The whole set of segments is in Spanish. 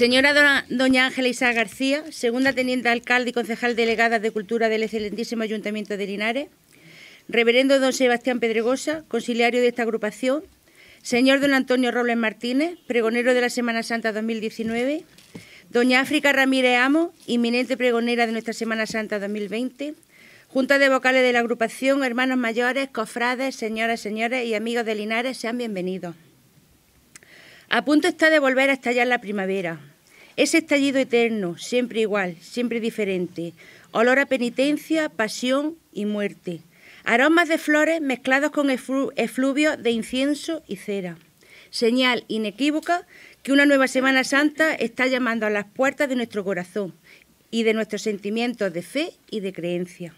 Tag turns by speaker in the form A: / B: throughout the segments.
A: Señora doña Ángela Isa García, segunda teniente alcalde y concejal delegada de Cultura del excelentísimo Ayuntamiento de Linares. Reverendo don Sebastián Pedregosa, conciliario de esta agrupación. Señor don Antonio Robles Martínez, pregonero de la Semana Santa 2019. Doña África Ramírez Amo, inminente pregonera de nuestra Semana Santa 2020. Junta de vocales de la agrupación, hermanos mayores, cofrades, señoras, señores y amigos de Linares, sean bienvenidos. A punto está de volver a estallar la primavera. Ese estallido eterno, siempre igual, siempre diferente. Olor a penitencia, pasión y muerte. Aromas de flores mezclados con efluvios de incienso y cera. Señal inequívoca que una nueva Semana Santa está llamando a las puertas de nuestro corazón y de nuestros sentimientos de fe y de creencia.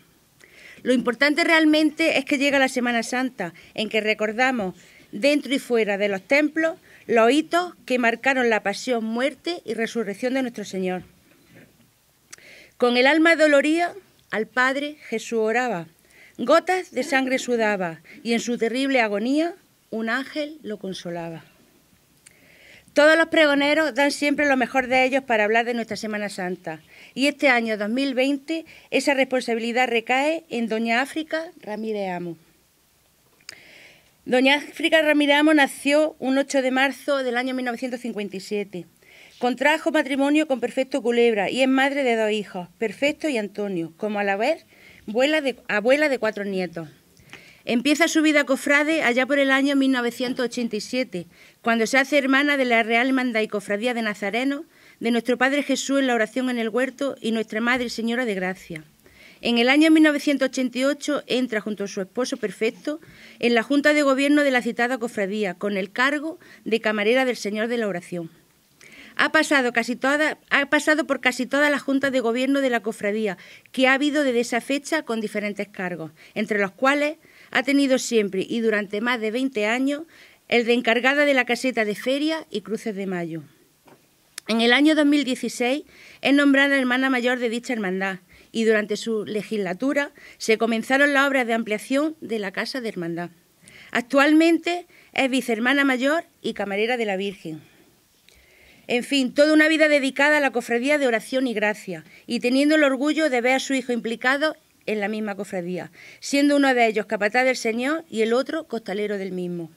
A: Lo importante realmente es que llega la Semana Santa, en que recordamos dentro y fuera de los templos los hitos que marcaron la pasión, muerte y resurrección de nuestro Señor. Con el alma doloría, al Padre Jesús oraba, gotas de sangre sudaba, y en su terrible agonía un ángel lo consolaba. Todos los pregoneros dan siempre lo mejor de ellos para hablar de nuestra Semana Santa. Y este año 2020 esa responsabilidad recae en Doña África Ramírez Amo. Doña África Ramírez Amo nació un 8 de marzo del año 1957. Contrajo matrimonio con Perfecto Culebra y es madre de dos hijos, Perfecto y Antonio, como a la vez abuela de cuatro nietos. Empieza su vida cofrade allá por el año 1987, cuando se hace hermana de la Real Hermandad y Cofradía de Nazareno, de nuestro Padre Jesús en la oración en el huerto y nuestra Madre Señora de Gracia. En el año 1988 entra junto a su esposo perfecto en la Junta de Gobierno de la citada cofradía, con el cargo de camarera del Señor de la Oración. Ha pasado, por casi todas las juntas de gobierno de la cofradía que ha habido desde esa fecha con diferentes cargos, entre los cuales ha tenido siempre y durante más de 20 años el de encargada de la caseta de feria y cruces de mayo. En el año 2016 es nombrada hermana mayor de dicha hermandad y durante su legislatura se comenzaron las obras de ampliación de la Casa de Hermandad. Actualmente es vicehermana mayor y camarera de la Virgen. En fin, toda una vida dedicada a la cofradía de oración y gracia y teniendo el orgullo de ver a su hijo implicado en la misma cofradía, siendo uno de ellos capataz del Señor y el otro costalero del mismo.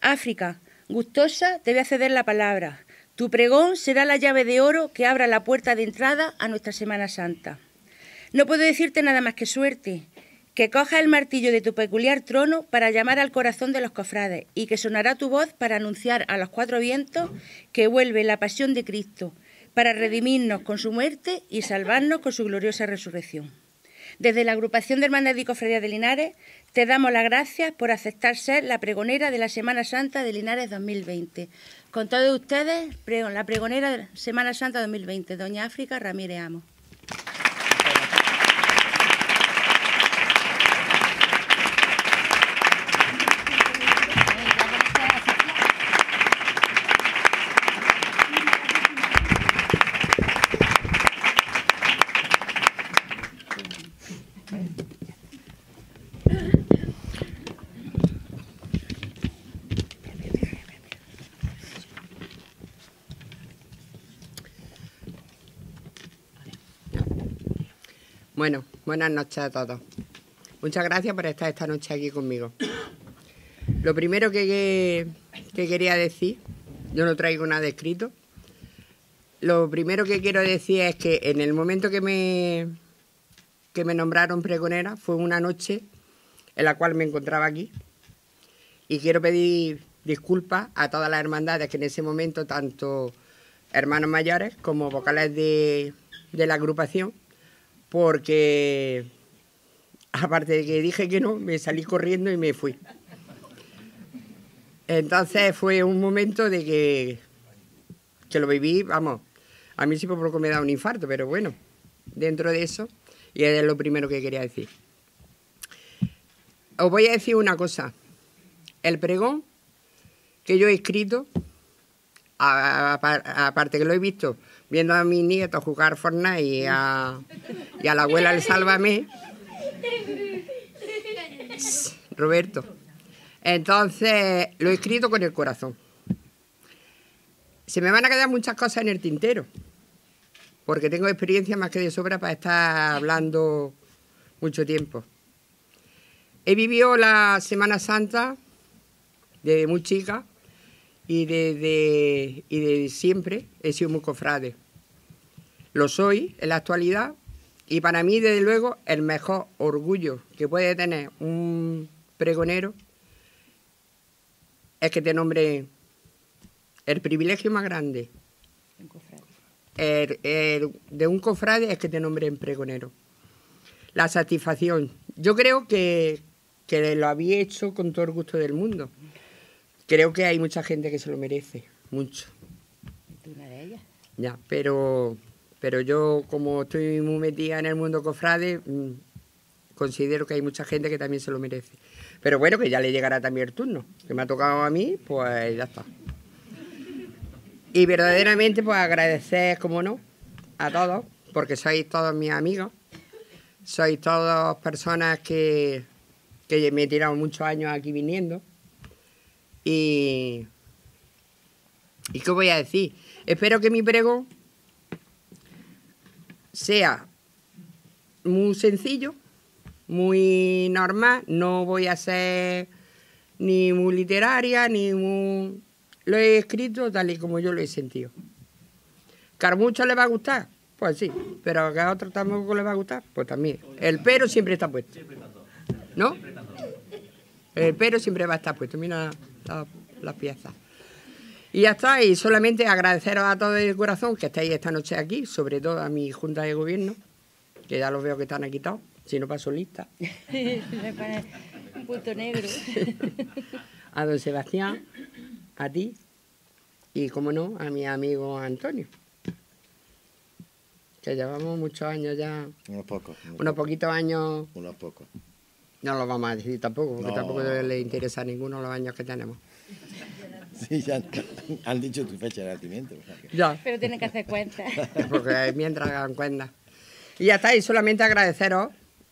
A: África, gustosa, te voy a ceder la palabra. Tu pregón será la llave de oro que abra la puerta de entrada a nuestra Semana Santa. No puedo decirte nada más que suerte, que coja el martillo de tu peculiar trono para llamar al corazón de los cofrades y que sonará tu voz para anunciar a los cuatro vientos que vuelve la pasión de Cristo, para redimirnos con su muerte y salvarnos con su gloriosa resurrección. Desde la agrupación de Hermandad y Cofradía de Linares te damos las gracias por aceptar ser la pregonera de la Semana Santa de Linares 2020. Con todos ustedes, la pregonera de Semana Santa 2020, doña África Ramírez Amo.
B: Bueno, buenas noches a todos. Muchas gracias por estar esta noche aquí conmigo. Lo primero que, quería decir, yo no traigo nada escrito. Lo primero que quiero decir es que en el momento que me, que me nombraron pregonera fue una noche en la cual me encontraba aquí. Y quiero pedir disculpas a todas las hermandades que en ese momento, tanto hermanos mayores como vocales de, de la agrupación, porque aparte de que dije que no, me salí corriendo y me fui. Entonces fue un momento de que, que lo viví, vamos, a mí sí por poco me da un infarto, pero bueno, dentro de eso, y es lo primero que quería decir. Os voy a decir una cosa, el pregón que yo he escrito, aparte que lo he visto viendo a mis nietos jugar Fortnite y a, y a la abuela el Sálvame. Roberto. Entonces lo he escrito con el corazón. se me van a quedar muchas cosas en el tintero, porque tengo experiencia más que de sobra para estar hablando mucho tiempo. He vivido la Semana Santa desde muy chica y desde, y desde siempre he sido muy cofrade. Lo soy en la actualidad y para mí, desde luego, el mejor orgullo que puede tener un pregonero es que te nombre el privilegio más grande de un cofrade es que te nombren pregonero. La satisfacción. Yo creo que, que lo había hecho con todo el gusto del mundo. Creo que hay mucha gente que se lo merece, mucho.
A: Una de ellas.
B: Ya, pero, pero yo como estoy muy metida en el mundo cofrade, mm, considero que hay mucha gente que también se lo merece. Pero bueno, que ya le llegará también el turno, que me ha tocado a mí, pues ya está. Y verdaderamente, pues agradecer, como no, a todos, porque sois todos mis amigos, sois todas personas que, que me he tirado muchos años aquí viniendo. Y, ¿Y qué voy a decir? Espero que mi prego sea muy sencillo, muy normal, no voy a ser ni muy literaria, ni muy lo he escrito tal y como yo lo he sentido. ¿Que a muchos le va a gustar? Pues sí, pero que a otros tampoco le va a gustar, pues también. El pero siempre está puesto. ¿No? El pero siempre va a estar puesto. Mira las piezas. Y ya está, y solamente agradeceros a todos de corazón que estáis esta noche aquí, sobre todo a mi Junta de Gobierno, que ya los veo que están aquí todos, si no paso lista.
A: un punto negro.
B: a don Sebastián, a ti y, como no, a mi amigo Antonio. Que llevamos muchos años ya.
C: Unos pocos.
B: Unos, poquitos años.
C: Unos pocos.
B: No lo vamos a decir tampoco, porque tampoco le interesa a ninguno los años que tenemos.
C: Sí, ya han dicho tu fecha de nacimiento.
A: ya. Pero tienen que hacer cuenta.
B: porque mientras hagan cuenta. Y ya está, y solamente agradeceros.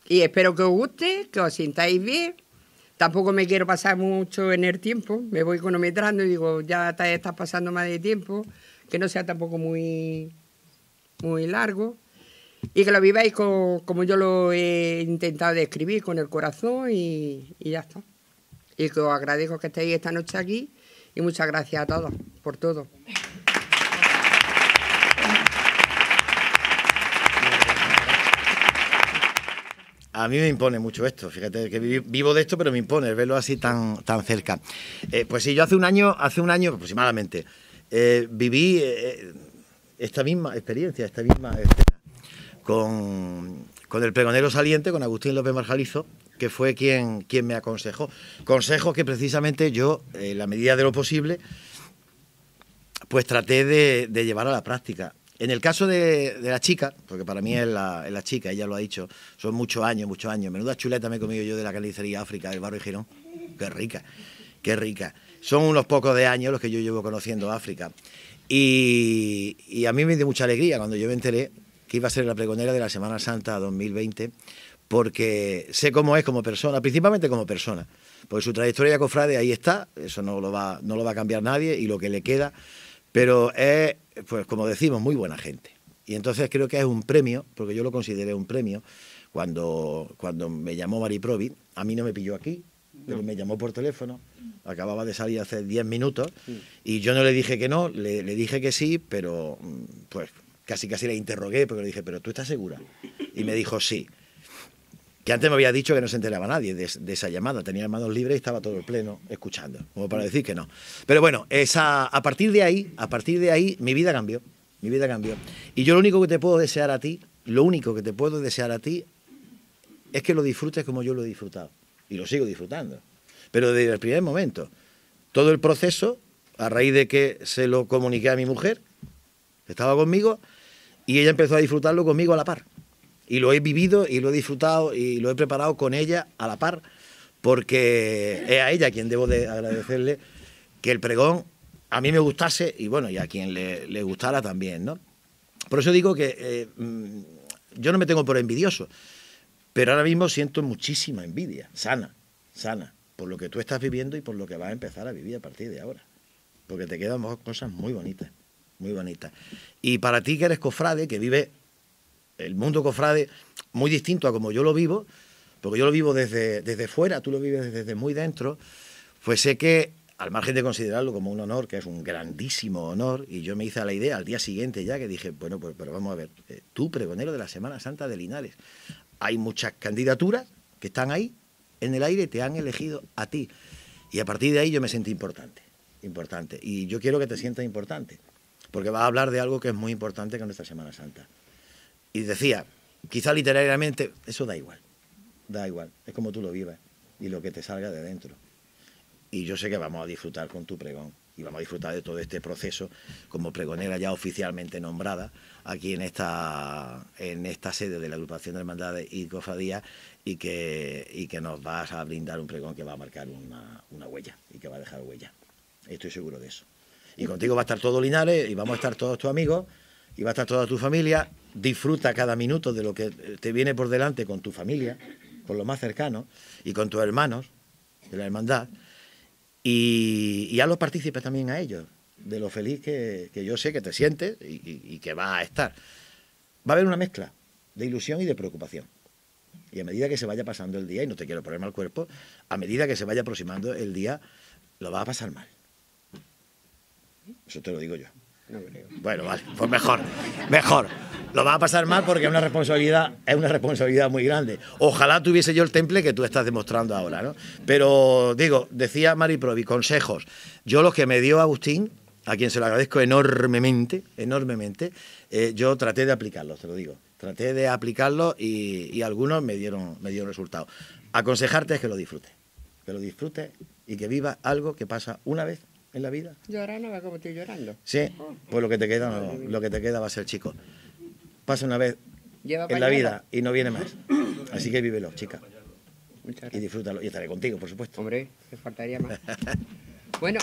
B: Y espero que os guste, que os sintáis bien Tampoco me quiero pasar mucho en el tiempo, me voy cronometrando y digo, ya estás pasando más de tiempo, que no sea tampoco muy, muy largo y que lo viváis como yo lo he intentado describir, con el corazón y, y ya está. Y que os agradezco que estéis esta noche aquí y muchas gracias a todos por todo.
C: A mí me impone mucho esto, fíjate que vivo de esto, pero me impone verlo así tan, tan cerca. Eh, pues sí, yo hace un año, hace un año aproximadamente, eh, viví eh, esta misma experiencia, esta misma escena con, el pregonero saliente, con Agustín López Marjalizo, que fue quien, quien me aconsejó. Consejos que precisamente yo, en la medida de lo posible, pues traté de llevar a la práctica. En el caso de, la chica, porque para mí es la, chica, ella lo ha dicho, son muchos años, muchos años. Menuda chuleta me he comido yo de la calicería África del barrio Girón. Qué rica, qué rica. Son unos pocos de años los que yo llevo conociendo África. Y, a mí me dio mucha alegría cuando yo me enteré que iba a ser la pregonera de la Semana Santa 2020, porque sé cómo es como persona, principalmente como persona. Porque su trayectoria cofrade ahí está, eso no lo va, no lo va a cambiar nadie y lo que le queda pero es, pues como decimos, muy buena gente. Y entonces creo que es un premio, porque yo lo consideré un premio, cuando, cuando me llamó Mariprovi, a mí no me pilló aquí, pero me llamó por teléfono, acababa de salir hace 10 minutos, y yo no le dije que no, le, le, dije que sí, pero mm, pues casi casi le interrogué, porque le dije, pero tú estás segura. Y me dijo sí que antes me había dicho que no se enteraba nadie de, esa llamada, tenía manos libres y estaba todo el pleno escuchando, como para decir que no. Pero bueno, esa, a partir de ahí, a partir de ahí, mi vida cambió, mi vida cambió. Y yo lo único que te puedo desear a ti, lo único que te puedo desear a ti, es que lo disfrutes como yo lo he disfrutado. Y lo sigo disfrutando. Pero desde el primer momento, todo el proceso, a raíz de que se lo comuniqué a mi mujer, estaba conmigo, y ella empezó a disfrutarlo conmigo a la par y lo he vivido y lo he disfrutado y lo he preparado con ella a la par, porque es a ella quien debo de agradecerle que el pregón a mí me gustase y bueno, y a quien le, gustara también, ¿no? Por eso digo que eh, mm, yo no me tengo por envidioso, pero ahora mismo siento muchísima envidia, sana, sana, por lo que tú estás viviendo y por lo que vas a empezar a vivir a partir de ahora, porque te quedan cosas muy bonitas, muy bonita. Y para ti que eres cofrade, que vive el mundo cofrade muy distinto a como yo lo vivo, porque yo lo vivo desde, desde fuera, tú lo vives desde muy dentro, pues sé que al margen de considerarlo como un honor, que es un grandísimo honor, y yo me hice a la idea al día siguiente ya que dije, bueno, pues pero vamos a ver, eh, tú, pregonero de la Semana Santa de Linares, hay muchas candidaturas que están ahí en el aire, te han elegido a ti. Y a partir de ahí yo me sentí importante, importante. Y yo quiero que te sientas importante, porque vas a hablar de algo que es muy importante con esta Semana Santa. Y decía, quizá literariamente, eso da igual, da igual, es como tú lo vivas y lo que te salga de dentro. Y yo sé que vamos a disfrutar con tu pregón y vamos a disfrutar de todo este proceso como pregonera ya oficialmente nombrada aquí en esta, en esta sede de la agrupación de hermandades y cofradías y que, y que nos vas a brindar un pregón que va a marcar una, una huella y que va a dejar huella. Estoy seguro de eso. Y contigo va a estar todo Linares y vamos a estar todos tus amigos y va a estar toda tu familia. Disfruta cada minuto de lo que te viene por delante con tu familia, con los más cercanos y con tus hermanos de la hermandad y, a los partícipes también a ellos, de lo feliz que, yo sé que te sientes y, que va a estar. Va a haber una mezcla de ilusión y de preocupación. Y a medida que se vaya pasando el día, y no te quiero poner mal cuerpo, a medida que se vaya aproximando el día, lo va a pasar mal. Eso te lo digo yo. Bueno, vale, pues mejor, mejor. Lo va a pasar mal porque es una responsabilidad, es una responsabilidad muy grande. Ojalá tuviese yo el temple que tú estás demostrando ahora, ¿no? Pero digo, decía Mari Provi, consejos. Yo los que me dio Agustín, a quien se lo agradezco enormemente, enormemente, eh, yo traté de aplicarlos, te lo digo. Traté de aplicarlos y, algunos me dieron, me dieron resultados. Aconsejarte es que lo disfrutes, que lo disfrutes y que viva algo que pasa una vez en la vida.
B: Llorar no va como estoy llorando.
C: Sí, pues lo que te queda, lo que te queda va a ser chico pasa una vez en la vida y no viene más. Así que vívelo, chica. Y disfrútalo. Y estaré contigo, por supuesto.
B: Hombre, me faltaría más. bueno.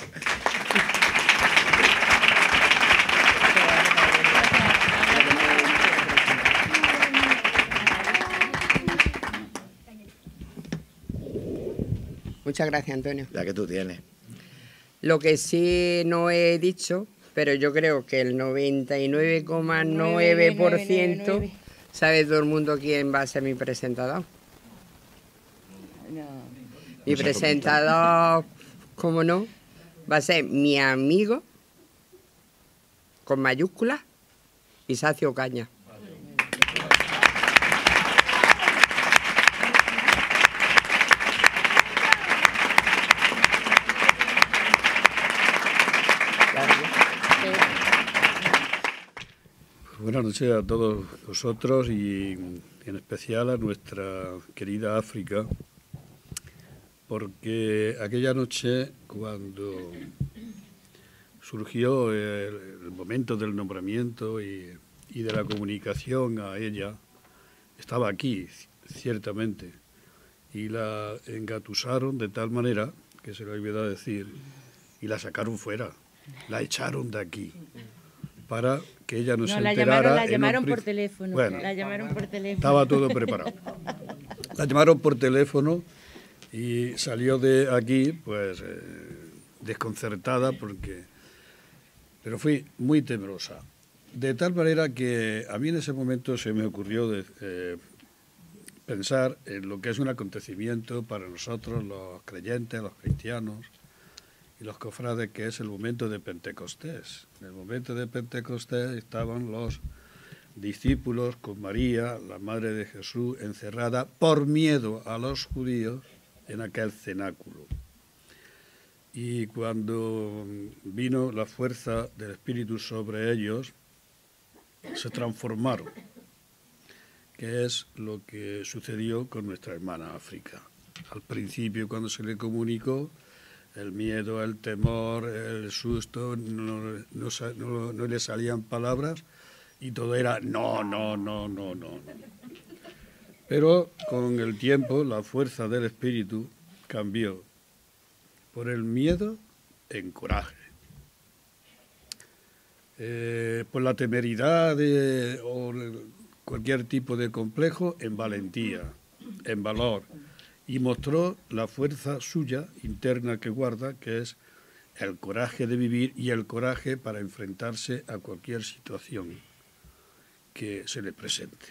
B: Muchas gracias, Antonio.
C: Ya que tú tienes.
B: Lo que sí no he dicho pero yo creo que el 99,9% sabe todo el mundo quién va a ser mi presentador. Mi presentador, ¿cómo no? Va a ser mi amigo, con mayúsculas, Isacio Caña.
D: Buenas noches a todos vosotros y en especial a nuestra querida África, porque aquella noche cuando surgió el, momento del nombramiento y, de la comunicación a ella, estaba aquí, ciertamente, y la engatusaron de tal manera, que se lo he olvidado decir, y la sacaron fuera, la echaron de aquí para que ella no, se
A: la
D: enterara.
A: Llamaron, la llamaron por teléfono. Bueno, la llamaron por teléfono.
D: Estaba todo preparado. La llamaron por teléfono y salió de aquí, pues, eh, desconcertada porque... Pero fui muy temerosa. De tal manera que a mí en ese momento se me ocurrió de, eh, pensar en lo que es un acontecimiento para nosotros, los creyentes, los cristianos, y los cofrades, que es el momento de Pentecostés. En el momento de Pentecostés estaban los discípulos con María, la Madre de Jesús, encerrada por miedo a los judíos en aquel cenáculo. Y cuando vino la fuerza del Espíritu sobre ellos, se transformaron, que es lo que sucedió con nuestra hermana África. Al principio, cuando se le comunicó, el miedo, el temor, el susto, no, le salían palabras y todo era no, no, no, no, no. Pero con el tiempo la fuerza del espíritu cambió por el miedo en coraje, eh, por la temeridad o cualquier tipo de complejo en valentía, en valor y mostró la fuerza suya interna que guarda, que es el coraje de vivir y el coraje para enfrentarse a cualquier situación que se le presente.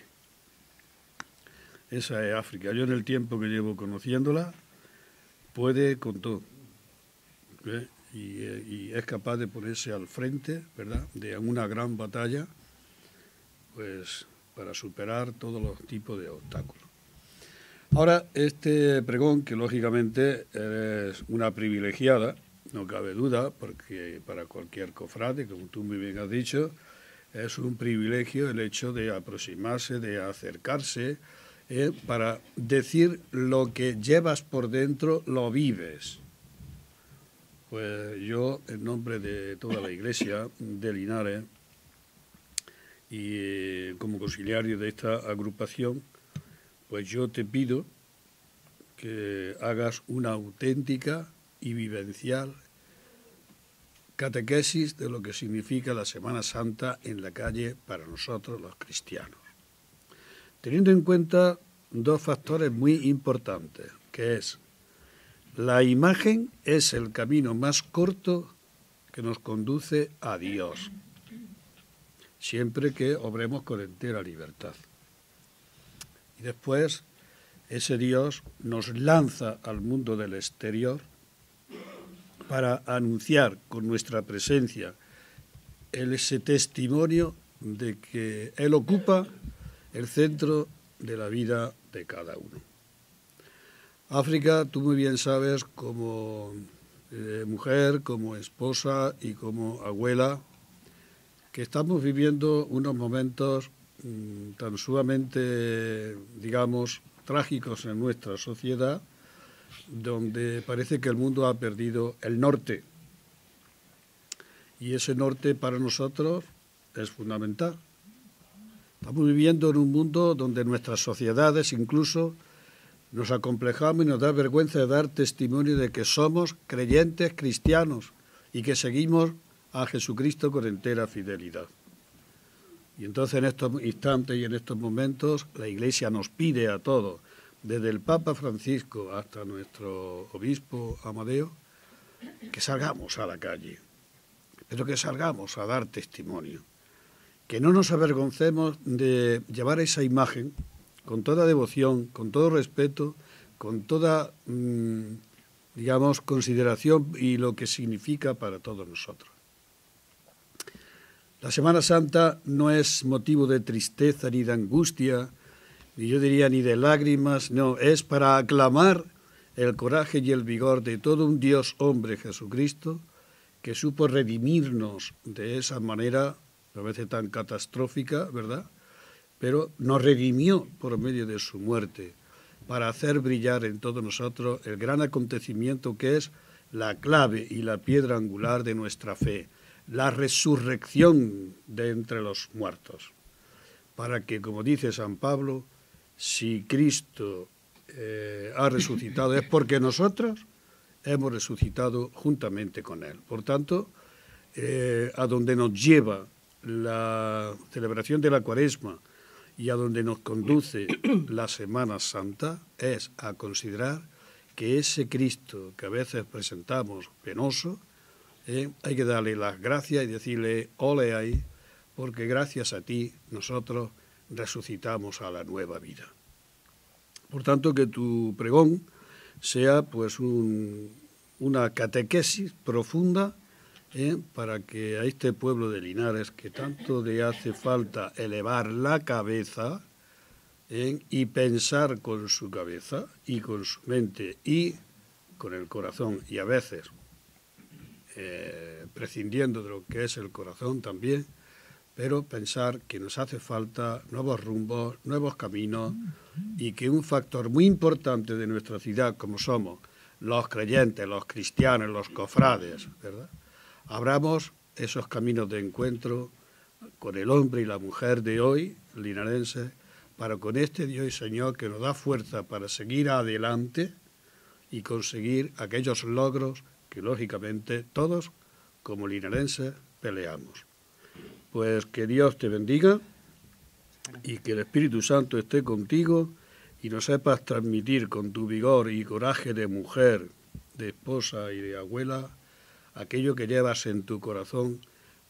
D: Esa es África. Yo en el tiempo que llevo conociéndola, puede con todo. ¿eh? Y, eh, y, es capaz de ponerse al frente, ¿verdad?, de una gran batalla, pues para superar todos los tipos de obstáculos. Ahora, este pregón, que lógicamente es una privilegiada, no cabe duda, porque para cualquier cofrade, como tú muy bien has dicho, es un privilegio el hecho de aproximarse, de acercarse, eh, para decir lo que llevas por dentro, lo vives. Pues yo, en nombre de toda la Iglesia de Linares y como conciliario de esta agrupación, pues yo te pido que hagas una auténtica y vivencial catequesis de lo que significa la Semana Santa en la calle para nosotros los cristianos. Teniendo en cuenta dos factores muy importantes, que es la imagen es el camino más corto que nos conduce a Dios, siempre que obremos con entera libertad. Y después ese Dios nos lanza al mundo del exterior para anunciar con nuestra presencia ese testimonio de que Él ocupa el centro de la vida de cada uno. África, tú muy bien sabes, como eh, mujer, como esposa y como abuela, que estamos viviendo unos momentos tan sumamente, digamos, trágicos en nuestra sociedad, donde parece que el mundo ha perdido el norte. Y ese norte para nosotros es fundamental. Estamos viviendo en un mundo donde nuestras sociedades incluso nos acomplejamos y nos da vergüenza de dar testimonio de que somos creyentes cristianos y que seguimos a Jesucristo con entera fidelidad. Y entonces en estos instantes y en estos momentos la Iglesia nos pide a todos, desde el Papa Francisco hasta nuestro obispo Amadeo, que salgamos a la calle, pero que salgamos a dar testimonio, que no nos avergoncemos de llevar esa imagen con toda devoción, con todo respeto, con toda, mm, digamos, consideración y lo que significa para todos nosotros. La Semana Santa no es motivo de tristeza ni de angustia, ni yo diría ni de lágrimas, no, es para aclamar el coraje y el vigor de todo un Dios hombre Jesucristo, que supo redimirnos de esa manera, a veces tan catastrófica, ¿verdad? pero nos redimió por medio de su muerte para hacer brillar en todos nosotros el gran acontecimiento que es la clave y la piedra angular de nuestra fe, la resurrección de entre los muertos, para que, como dice San Pablo, si Cristo eh, ha resucitado es porque nosotros hemos resucitado juntamente con Él. Por tanto, eh, a donde nos lleva la celebración de la cuaresma, y a donde nos conduce la Semana Santa es a considerar que ese Cristo que a veces presentamos penoso, eh, hay que darle las gracias y decirle, ole ahí, porque gracias a ti nosotros resucitamos a la nueva vida. Por tanto, que tu pregón sea pues una catequesis profunda ¿eh? para que a este pueblo de Linares, que tanto le hace falta elevar la cabeza ¿eh? y pensar con su cabeza y con su mente y con el corazón, y a veces eh, prescindiendo de lo que es el corazón también, pero pensar que nos hace falta nuevos rumbos, nuevos caminos y que un factor muy importante de nuestra ciudad, como somos los creyentes, los cristianos, los cofrades, abramos esos caminos de encuentro con el hombre y la mujer de hoy, linarense, para con este Dios y Señor que nos da fuerza para seguir adelante y conseguir aquellos logros que lógicamente todos como linarenses peleamos. Pues que Dios te bendiga y que el Espíritu Santo esté contigo y nos sepas transmitir con tu vigor y coraje de mujer, de esposa y de abuela aquello que llevas en tu corazón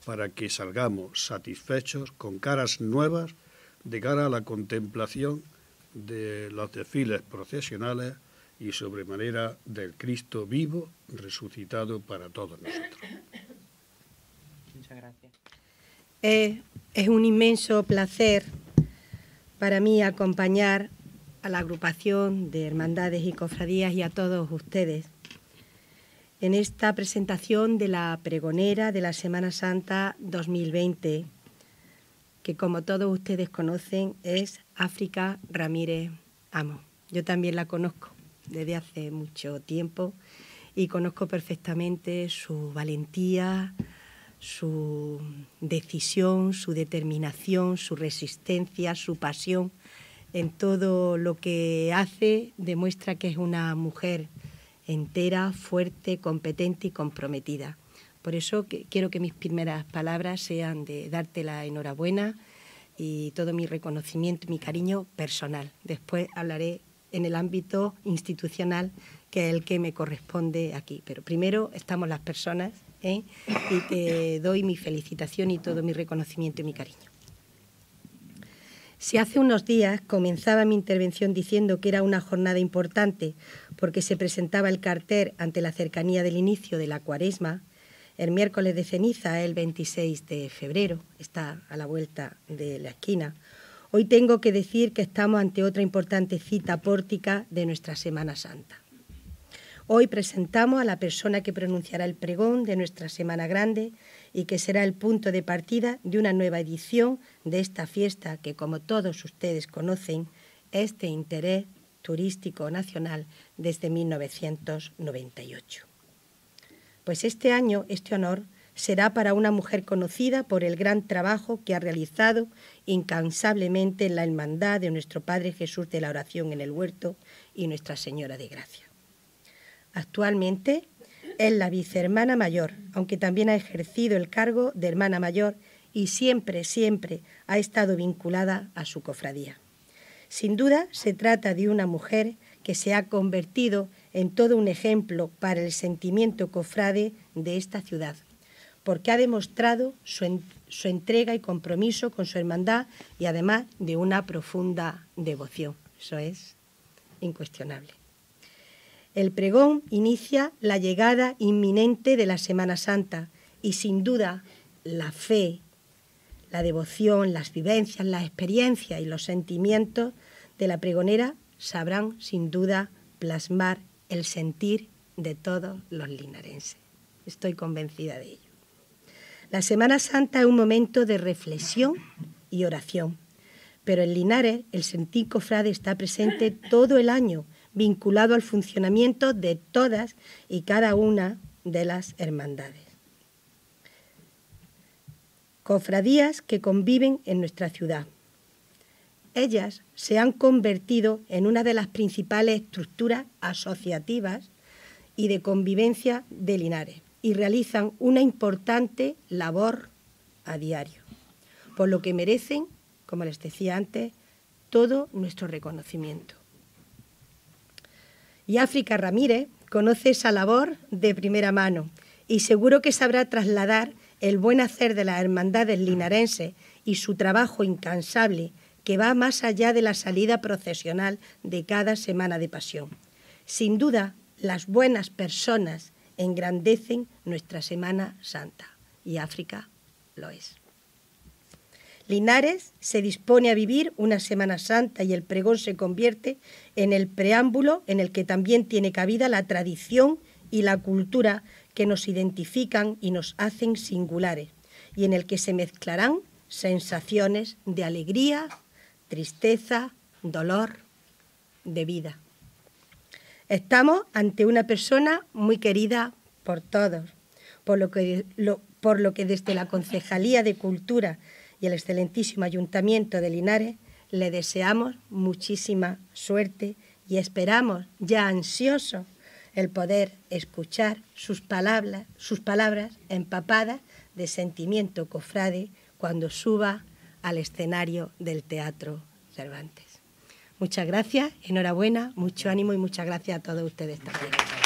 D: para que salgamos satisfechos con caras nuevas de cara a la contemplación de los desfiles procesionales y sobremanera del Cristo vivo resucitado para todos nosotros.
E: Muchas gracias.
F: es un inmenso placer para mí acompañar a la agrupación de hermandades y cofradías y a todos ustedes en esta presentación de la pregonera de la Semana Santa 2020, que como todos ustedes conocen es África Ramírez Amo. Yo también la conozco desde hace mucho tiempo y conozco perfectamente su valentía, su decisión, su determinación, su resistencia, su pasión. En todo lo que hace demuestra que es una mujer entera, fuerte, competente y comprometida. Por eso quiero que mis primeras palabras sean de darte la enhorabuena y todo mi reconocimiento y mi cariño personal. Después hablaré en el ámbito institucional, que es el que me corresponde aquí. Pero primero estamos las personas ¿eh? y te doy mi felicitación y todo mi reconocimiento y mi cariño. Si hace unos días comenzaba mi intervención diciendo que era una jornada importante porque se presentaba el cartel ante la cercanía del inicio de la cuaresma, el miércoles de ceniza, el 26 de febrero, está a la vuelta de la esquina, hoy tengo que decir que estamos ante otra importante cita pórtica de nuestra Semana Santa. Hoy presentamos a la persona que pronunciará el pregón de nuestra Semana Grande y que será el punto de partida de una nueva edición de esta fiesta que, como todos ustedes conocen, es de interés turístico nacional desde 1998. Pues este año este honor será para una mujer conocida por el gran trabajo que ha realizado incansablemente en la hermandad de nuestro Padre Jesús de la oración en el huerto y Nuestra Señora de Gracia. Actualmente es la vicehermana mayor, aunque también ha ejercido el cargo de hermana mayor y siempre, siempre ha estado vinculada a su cofradía. Sin duda se trata de una mujer que se ha convertido en todo un ejemplo para el sentimiento cofrade de esta ciudad, porque ha demostrado su, entrega y compromiso con su hermandad y además de una profunda devoción. Eso es incuestionable. El pregón inicia la llegada inminente de la Semana Santa y sin duda la fe, la devoción, las vivencias, las experiencias y los sentimientos de la pregonera sabrán sin duda plasmar el sentir de todos los linarenses. Estoy convencida de ello. La Semana Santa es un momento de reflexión y oración, pero en Linares el sentir cofrade está presente todo el año vinculado al funcionamiento de todas y cada una de las hermandades. Cofradías que conviven en nuestra ciudad. Ellas se han convertido en una de las principales estructuras asociativas y de convivencia de Linares y realizan una importante labor a diario, por lo que merecen, como les decía antes, todo nuestro reconocimiento. Y África Ramírez conoce esa labor de primera mano y seguro que sabrá trasladar el buen hacer de las hermandades linarenses y su trabajo incansable que va más allá de la salida procesional de cada semana de pasión. Sin duda, las buenas personas engrandecen nuestra Semana Santa y África lo es. Linares se dispone a vivir una Semana Santa y el pregón se convierte en el preámbulo en el que también tiene cabida la tradición y la cultura que nos identifican y nos hacen singulares, y en el que se mezclarán sensaciones de alegría, tristeza, dolor, de vida. Estamos ante una persona muy querida por todos, por lo que, desde la Concejalía de Cultura y el excelentísimo Ayuntamiento de Linares le deseamos muchísima suerte y esperamos ya ansioso el poder escuchar sus palabras, sus palabras empapadas de sentimiento cofrade cuando suba al escenario del Teatro Cervantes. Muchas gracias, enhorabuena, mucho ánimo y muchas gracias a todos ustedes también.